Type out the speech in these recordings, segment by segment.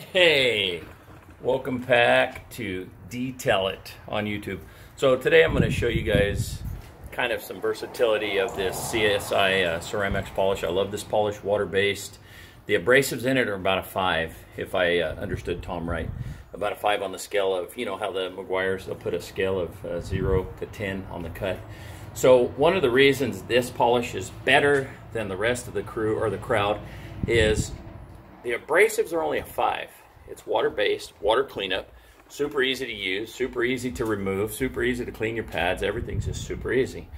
Hey, welcome back to Detail It on YouTube. So today I'm going to show you guys kind of some versatility of this CSI uh, CeramX polish. I love this polish, water-based. The abrasives in it are about a five, if I uh, understood Tom right. About a five on the scale of, you know how the Meguiar's, they'll put a scale of uh, zero to 10 on the cut. So one of the reasons this polish is better than the rest of the crew or the crowd is the abrasives are only a five. It's water-based, water cleanup, super easy to use, super easy to remove, super easy to clean your pads. Everything's just super easy.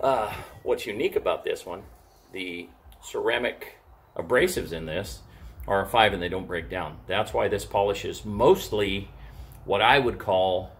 Uh, what's unique about this one, the ceramic abrasives in this are a five and they don't break down. That's why this polish is mostly what I would call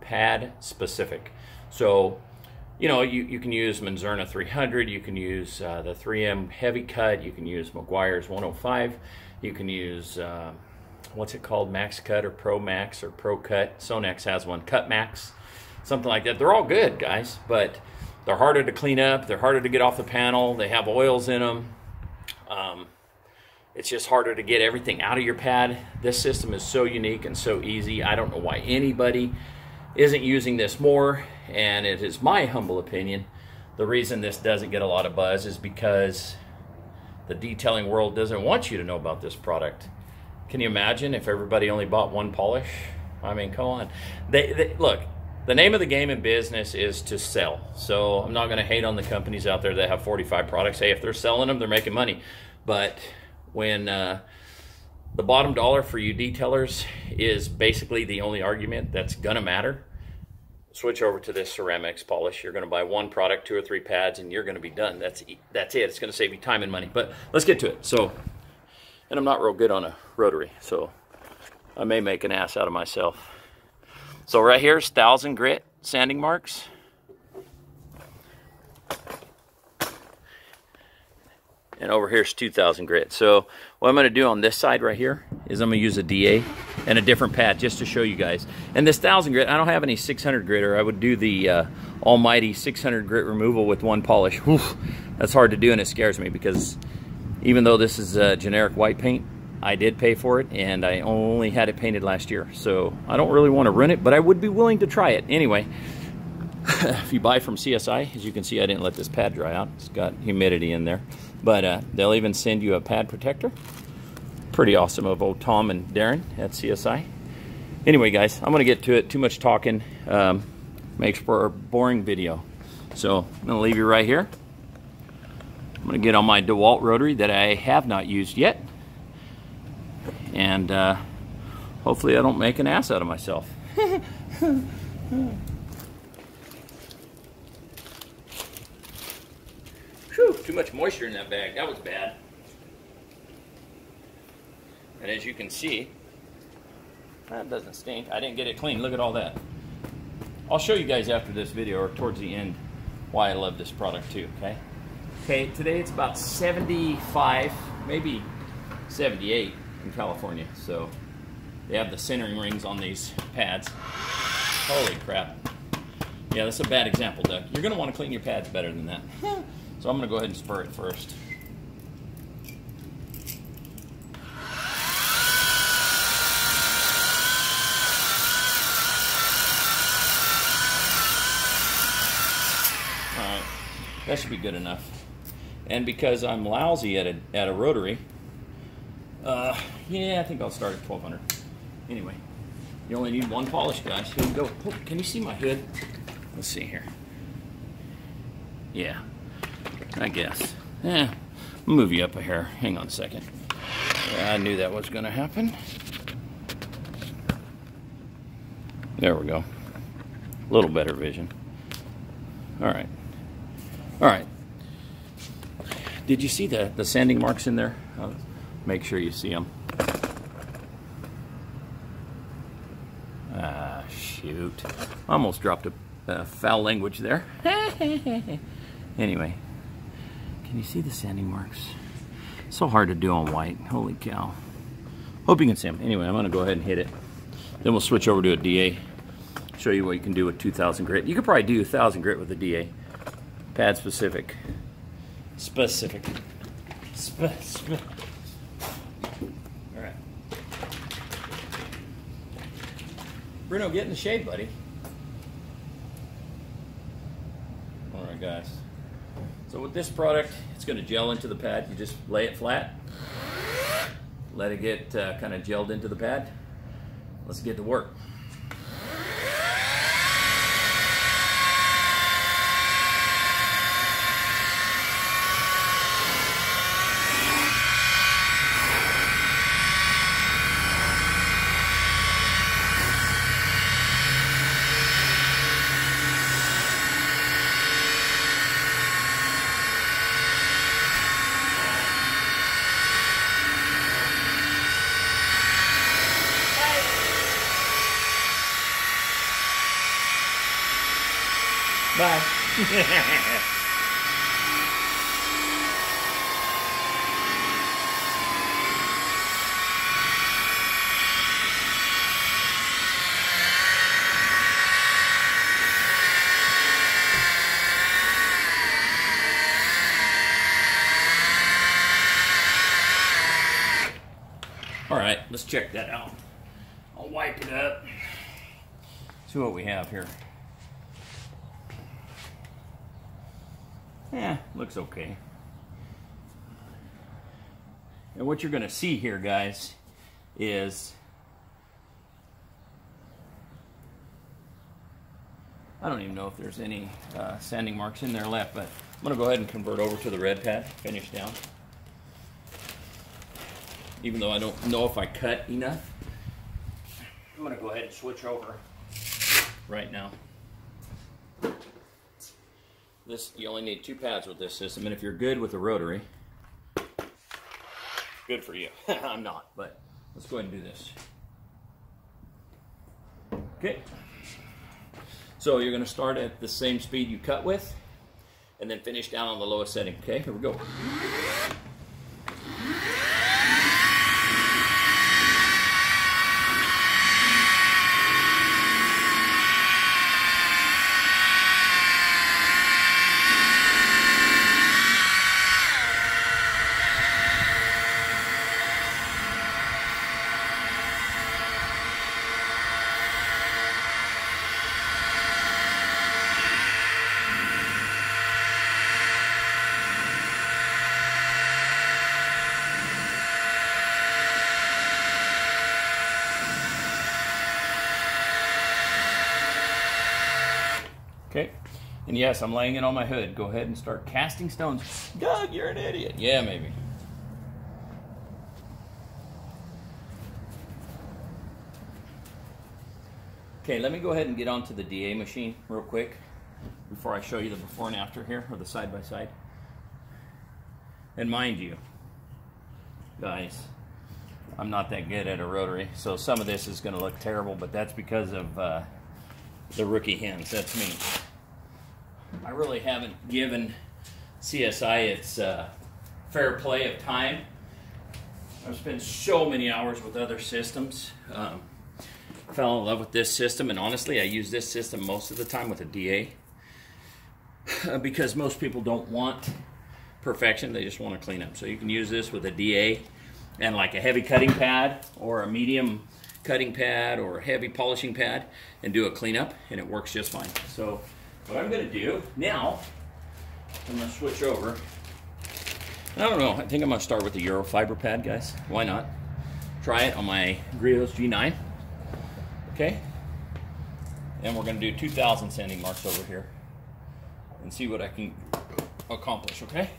pad specific. So, you know, you, you can use Menzerna 300, you can use uh, the 3M Heavy Cut, you can use Meguiar's 105, you can use, uh, what's it called, Max Cut or Pro Max or Pro Cut. Sonax has one, Cut Max, something like that. They're all good, guys, but they're harder to clean up, they're harder to get off the panel, they have oils in them. Um, it's just harder to get everything out of your pad. This system is so unique and so easy. I don't know why anybody isn't using this more, and it is my humble opinion. The reason this doesn't get a lot of buzz is because the detailing world doesn't want you to know about this product. Can you imagine if everybody only bought one polish? I mean, come on. They, they look. The name of the game in business is to sell. So I'm not going to hate on the companies out there that have 45 products. Hey, if they're selling them, they're making money. But when uh, the bottom dollar for you detailers is basically the only argument that's gonna matter, switch over to this CeramX polish. You're gonna buy one product, two or three pads, and you're gonna be done. That's that's it. It's gonna save you time and money. But let's get to it. So, and I'm not real good on a rotary, so I may make an ass out of myself. So right here's thousand grit sanding marks. And over here is 2000 grit. So what I'm going to do on this side right here is I'm going to use a DA and a different pad just to show you guys. And this 1000 grit, I don't have any 600 grit or I would do the uh, almighty 600 grit removal with one polish. That's hard to do and it scares me because even though this is a generic white paint, I did pay for it and I only had it painted last year. So I don't really want to run it, but I would be willing to try it. Anyway, if you buy from CSI, as you can see, I didn't let this pad dry out. It's got humidity in there. But uh, they'll even send you a pad protector. Pretty awesome of old Tom and Darren at CSI. Anyway, guys, I'm going to get to it. Too much talking um, makes for a boring video. So I'm going to leave you right here. I'm going to get on my DeWalt rotary that I have not used yet. And uh, hopefully I don't make an ass out of myself. too much moisture in that bag. That was bad. And as you can see, that doesn't stink. I didn't get it clean. Look at all that. I'll show you guys after this video or towards the end why I love this product too, okay? Okay, today it's about 75, maybe 78 in California. So they have the centering rings on these pads. Holy crap. Yeah, that's a bad example, Doug. You're gonna wanna clean your pads better than that. So I'm going to go ahead and spur it first. Alright, that should be good enough. And because I'm lousy at a, at a rotary, uh, yeah, I think I'll start at 1200. Anyway, you only need one polish, guys. Here we go. Oh, can you see my hood? Let's see here. Yeah, I guess. Yeah, move you up a hair. Hang on a second. I knew that was going to happen. There we go. A little better vision. All right. All right. Did you see the, the sanding marks in there? Make sure you see them. Ah, shoot. Almost dropped a, a foul language there. anyway, can you see the sanding marks? So hard to do on white. Holy cow. Hope you can see them. Anyway, I'm going to go ahead and hit it. Then we'll switch over to a DA. Show you what you can do with 2,000 grit. You could probably do 1,000 grit with a DA. Pad specific. Specific. Alright. Bruno, get in the shade, buddy. Alright, guys. So with this product, it's going to gel into the pad. You just lay it flat, let it get uh, kind of gelled into the pad. Let's get to work. Bye. All right, let's check that out. I'll wipe it up. See what we have here. Yeah, looks okay. And what you're going to see here, guys, is I don't even know if there's any uh, sanding marks in there left, but I'm going to go ahead and convert over to the red pad, finish down. Even though I don't know if I cut enough, I'm going to go ahead and switch over right now. This You only need two pads with this system, and if you're good with a rotary, good for you. I'm not, but let's go ahead and do this. Okay. So you're going to start at the same speed you cut with, and then finish down on the lowest setting. Okay, here we go. Okay. And yes, I'm laying it on my hood. Go ahead and start casting stones. Doug, you're an idiot. Yeah, maybe. Okay, let me go ahead and get onto the DA machine real quick before I show you the before and after here, or the side by side. And mind you, guys, I'm not that good at a rotary, so some of this is going to look terrible, but that's because of uh, the rookie hens. That's me. I really haven't given CSI its uh, fair play of time. I've spent so many hours with other systems. Um, fell in love with this system, and honestly, I use this system most of the time with a DA because most people don't want perfection; they just want to clean up. So you can use this with a DA and like a heavy cutting pad or a medium cutting pad or a heavy polishing pad and do a cleanup, and it works just fine. So what I'm going to do now, I'm going to switch over. I don't know. I think I'm going to start with the Eurofiber pad, guys. Why not? Try it on my Griot's G9. Okay. And we're going to do 2,000 sanding marks over here and see what I can accomplish, okay?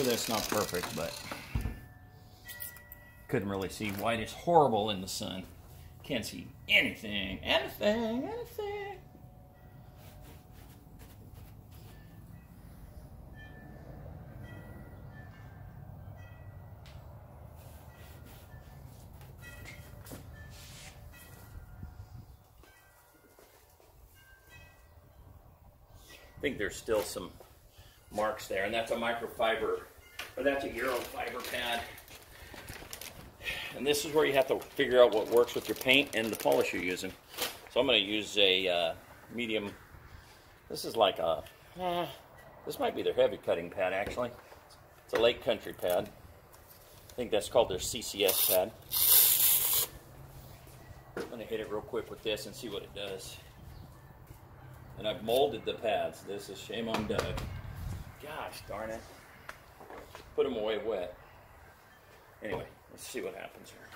It's not perfect, but couldn't really see. White is horrible in the sun. Can't see anything, anything, anything. I think there's still some marks there, and that's a microfiber, or that's a Euro fiber pad. And this is where you have to figure out what works with your paint and the polish you're using. So I'm going to use a uh, medium, this is like a, eh, this might be their heavy cutting pad actually. It's a Lake Country pad. I think that's called their CCS pad. I'm going to hit it real quick with this and see what it does. And I've molded the pads. This is shame on Doug. Gosh darn it. Put them away wet. Anyway, let's see what happens here.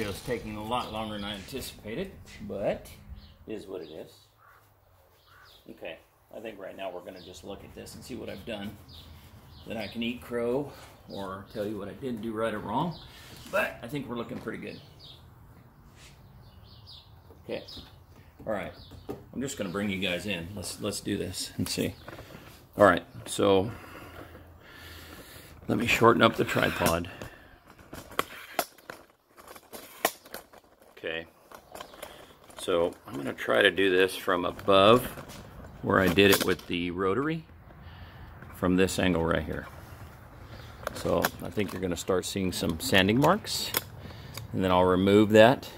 Video is taking a lot longer than I anticipated, but is what it is. Okay, I think right now we're going to just look at this and see what I've done. Then I can eat crow or tell you what I didn't do right or wrong. But I think we're looking pretty good. Okay. All right. I'm just going to bring you guys in. Let's let's do this and see. All right. So let me shorten up the tripod. Okay, so I'm going to try to do this from above where I did it with the rotary from this angle right here. So I think you're going to start seeing some sanding marks and then I'll remove that.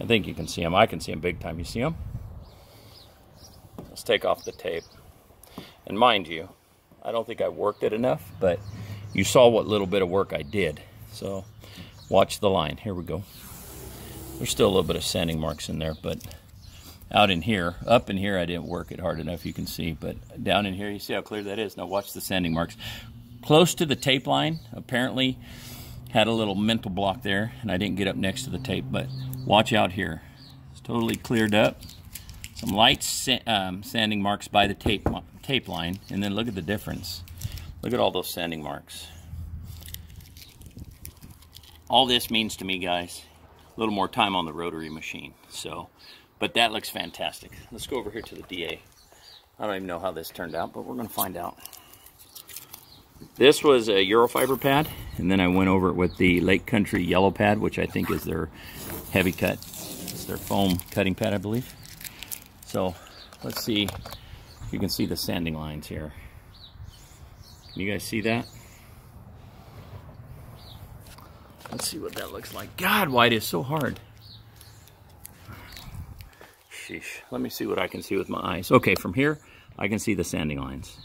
I think you can see them. I can see them big time. You see them? Let's take off the tape. And mind you, I don't think I worked it enough, but you saw what little bit of work I did. So Watch the line. Here we go. There's still a little bit of sanding marks in there, but out in here, up in here, I didn't work it hard enough, you can see, but down in here, you see how clear that is. Now watch the sanding marks. Close to the tape line, apparently had a little mental block there, and I didn't get up next to the tape, but watch out here. It's totally cleared up. Some light sa um, sanding marks by the tape, tape line, and then look at the difference. Look at all those sanding marks all this means to me, guys, a little more time on the rotary machine. So, but that looks fantastic. Let's go over here to the DA. I don't even know how this turned out, but we're going to find out. This was a Eurofiber pad, and then I went over it with the Lake Country yellow pad, which I think is their heavy cut. It's their foam cutting pad, I believe. So, let's see if you can see the sanding lines here. Can you guys see that? Let's see what that looks like. God, white is so hard. Sheesh. Let me see what I can see with my eyes. Okay, from here, I can see the sanding lines.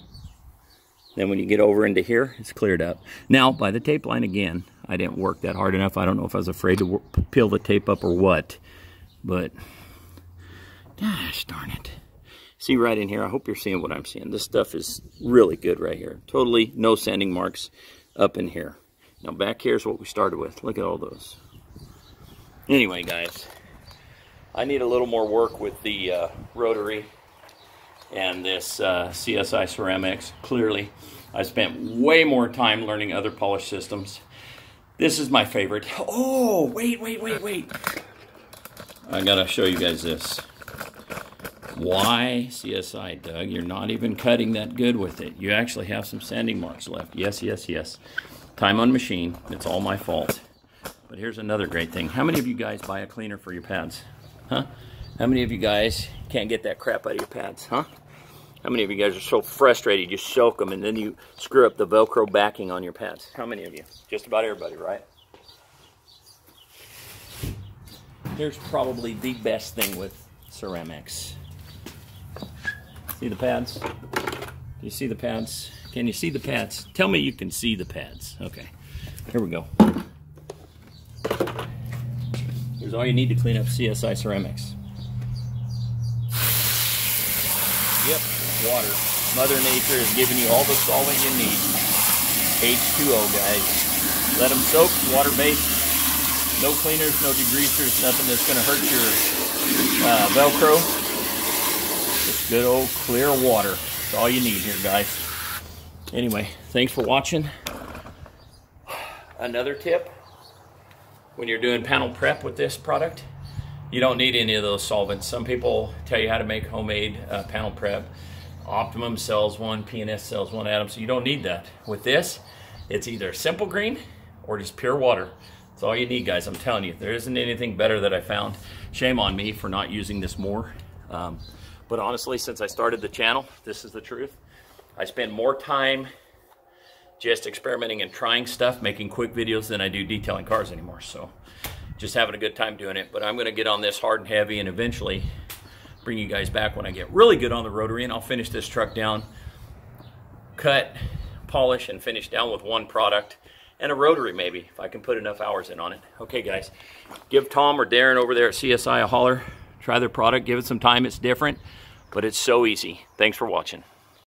Then when you get over into here, it's cleared up. Now, by the tape line again, I didn't work that hard enough. I don't know if I was afraid to peel the tape up or what. But, gosh darn it. See right in here, I hope you're seeing what I'm seeing. This stuff is really good right here. Totally no sanding marks up in here. Now back here's what we started with. Look at all those. Anyway, guys, I need a little more work with the uh, rotary and this uh, CSI CeramX. Clearly, I spent way more time learning other polish systems. This is my favorite. Oh, wait, wait, wait, wait. I gotta show you guys this. Why CSI, Doug? You're not even cutting that good with it. You actually have some sanding marks left. Yes, yes, yes. Time on machine. It's all my fault. But here's another great thing. How many of you guys buy a cleaner for your pads? Huh? How many of you guys can't get that crap out of your pads? Huh? How many of you guys are so frustrated you soak them and then you screw up the Velcro backing on your pads? How many of you? Just about everybody, right? Here's probably the best thing with CeramX. See the pads? Do you see the pads? Can you see the pads? Tell me you can see the pads. Okay, here we go. Here's all you need to clean up CSI CeramX. Yep, water. Mother Nature is giving you all the solvent you need. H2O, guys. Let them soak, water-based. No cleaners, no degreasers, nothing that's going to hurt your uh, Velcro. Just good old clear water. That's all you need here, guys. Anyway, thanks for watching. Another tip when you're doing panel prep with this product, you don't need any of those solvents. Some people tell you how to make homemade uh, panel prep. Optimum sells one, P&S sells one, Adam, so you don't need that. With this, it's either simple green or just pure water. That's all you need, guys. I'm telling you, there isn't anything better that I found. Shame on me for not using this more. Um, but honestly, since I started the channel, this is the truth. I spend more time just experimenting and trying stuff, making quick videos than I do detailing cars anymore. So just having a good time doing it. But I'm going to get on this hard and heavy and eventually bring you guys back when I get really good on the rotary and I'll finish this truck down, cut, polish, and finish down with one product and a rotary maybe if I can put enough hours in on it. Okay guys, give Tom or Darren over there at CSI a holler. Try their product, give it some time. It's different, but it's so easy. Thanks for watching.